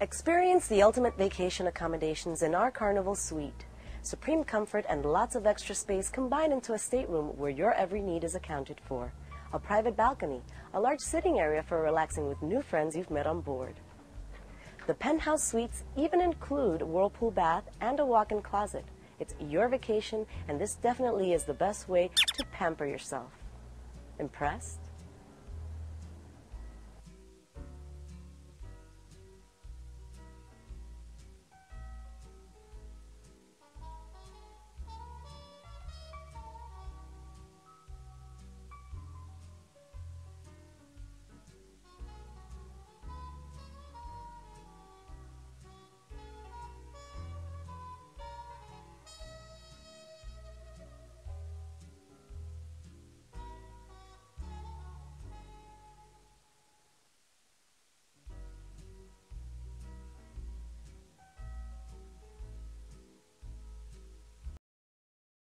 Experience the ultimate vacation accommodations in our Carnival Suite. Supreme comfort and lots of extra space combine into a stateroom where your every need is accounted for. A private balcony, a large sitting area for relaxing with new friends you've met on board. The penthouse suites even include whirlpool bath and a walk-in closet. It's your vacation, and this definitely is the best way to pamper yourself. Impressed?